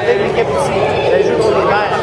regarder l'équipe ici. C'est le jeu qu'on.